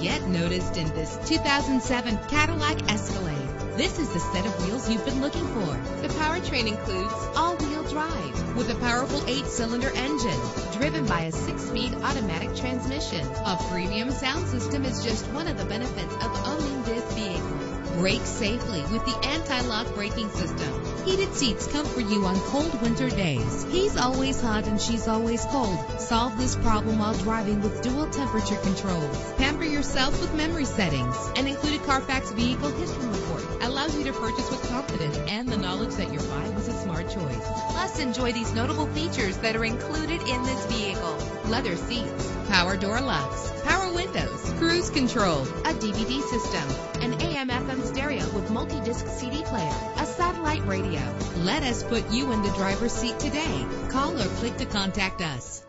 Get noticed in this 2007 Cadillac Escalade. This is the set of wheels you've been looking for. The powertrain includes all-wheel drive with a powerful eight-cylinder engine driven by a six-speed automatic transmission. A premium sound system is just one of the benefits of owning this vehicle. Brake safely with the anti-lock braking system. Heated seats comfort you on cold winter days. He's always hot and she's always cold. Solve this problem while driving with dual temperature controls. Pamper yourself with memory settings. An included Carfax vehicle history report allows you to purchase with confidence and the knowledge that your buy was a smart choice. Plus, enjoy these notable features that are included in this vehicle. Leather seats, power door locks, power windows, cruise control, a DVD system, an AM FM stereo with multi-disc CD player, a satellite radio. Let us put you in the driver's seat today. Call or click to contact us.